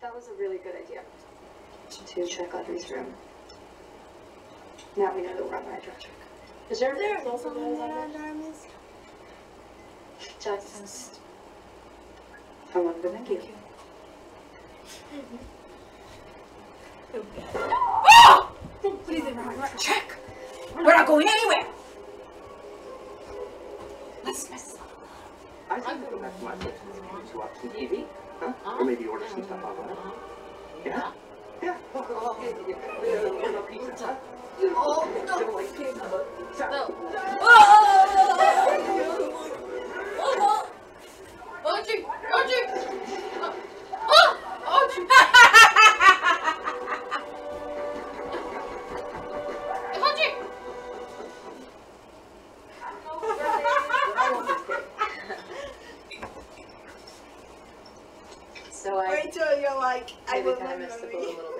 That was a really good idea. To check Audrey's room. Now we know that we're on the right track. Is there There is under our miss. Just. I wanted to thank you. Oh! Please, we're on the right track. We're not going anywhere. Let's miss. I think we'll go back to my place to watch some TV, huh? Or maybe order some stuff online. Yeah? Yeah. Oh, okay. Yeah. A little pizza? Oh, no. So I Wait till you're like, I will kind of remember the boat a little bit.